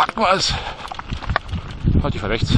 Sagt mal es. Halt die rechts.